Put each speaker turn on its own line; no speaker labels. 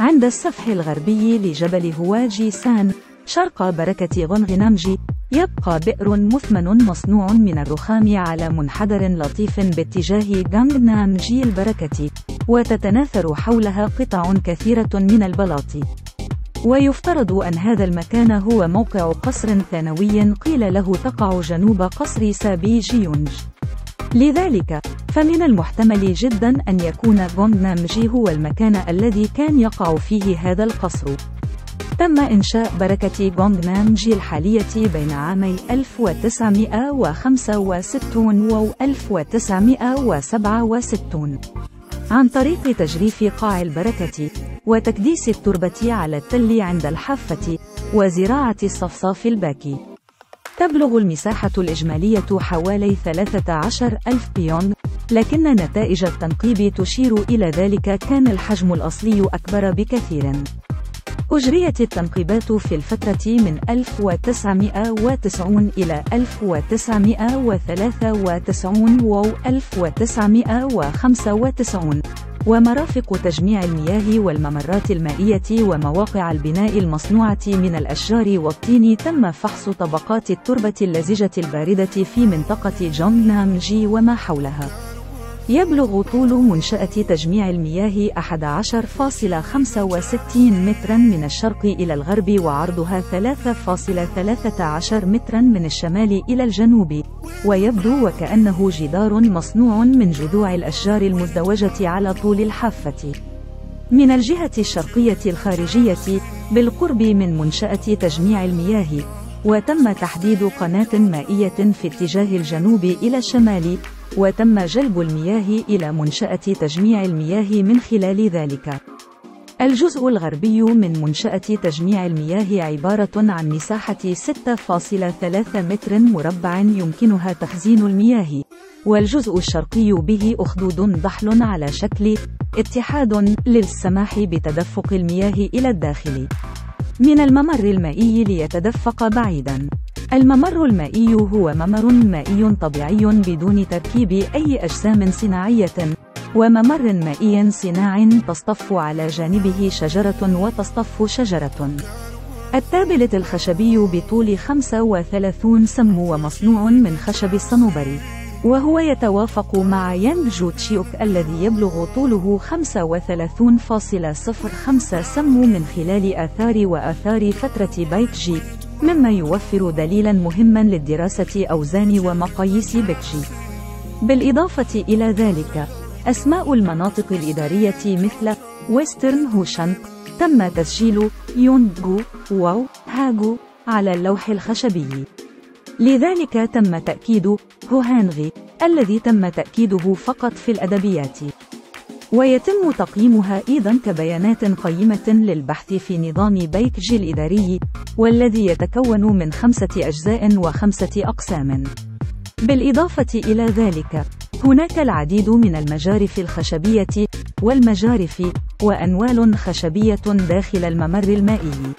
عند السفح الغربي لجبل هواجي سان شرق بركة غنغنامجي يبقى بئر مثمن مصنوع من الرخام على منحدر لطيف باتجاه غانغنامجي البركة وتتناثر حولها قطع كثيرة من البلاط. ويفترض أن هذا المكان هو موقع قصر ثانوي قيل له تقع جنوب قصر سابي جيونج. لذلك فمن المحتمل جدا أن يكون غونغنامجي هو المكان الذي كان يقع فيه هذا القصر. تم إنشاء بركة غونغنامجي الحالية بين عامي 1965 و 1967 عن طريق تجريف قاع البركة وتكديس التربة على التل عند الحافة وزراعة الصفصاف الباكي. تبلغ المساحة الإجمالية حوالي 13 ألف بيون لكن نتائج التنقيب تشير إلى ذلك كان الحجم الأصلي أكبر بكثير. أجريت التنقيبات في الفترة من 1990 إلى 1993 و 1995 ومرافق تجميع المياه والممرات المائية ومواقع البناء المصنوعة من الأشجار والطين تم فحص طبقات التربة اللزجة الباردة في منطقة جونغنامجي وما حولها. يبلغ طول منشأة تجميع المياه 11.65 مترا من الشرق إلى الغرب وعرضها 3.13 مترا من الشمال إلى الجنوب. ويبدو وكأنه جدار مصنوع من جذوع الأشجار المزدوجة على طول الحافة. من الجهة الشرقية الخارجية بالقرب من منشأة تجميع المياه وتم تحديد قناة مائية في اتجاه الجنوب إلى الشمال وتم جلب المياه إلى منشأة تجميع المياه من خلال ذلك. الجزء الغربي من منشأة تجميع المياه عبارة عن مساحة 6.3 متر مربع يمكنها تخزين المياه، والجزء الشرقي به أخدود ضحل على شكل اتحاد للسماح بتدفق المياه إلى الداخل. من الممر المائي ليتدفق بعيدا الممر المائي هو ممر مائي طبيعي بدون تركيب أي أجسام صناعية وممر مائي صناع تصطف على جانبه شجرة وتصطف شجرة. التابلت الخشبي بطول 35 سم ومصنوع من خشب الصنوبر وهو يتوافق مع يانغ جو تشيوك الذي يبلغ طوله 35.05 سم من خلال آثار وآثار فترة بايكجي مما يوفر دليلا مهما للدراسة أوزان ومقاييس بيكجي بالإضافة إلى ذلك أسماء المناطق الإدارية مثل ويسترن هوشانك تم تسجيل يونغو واو هاغو على اللوح الخشبي. لذلك تم تأكيد هوهانغي الذي تم تأكيده فقط في الأدبيات. ويتم تقييمها أيضا كبيانات قيمة للبحث في نظام بيكجي الإداري والذي يتكون من خمسة أجزاء وخمسة أقسام. بالإضافة إلى ذلك هناك العديد من المجارف الخشبية والمجارف وأنوال خشبية داخل الممر المائي.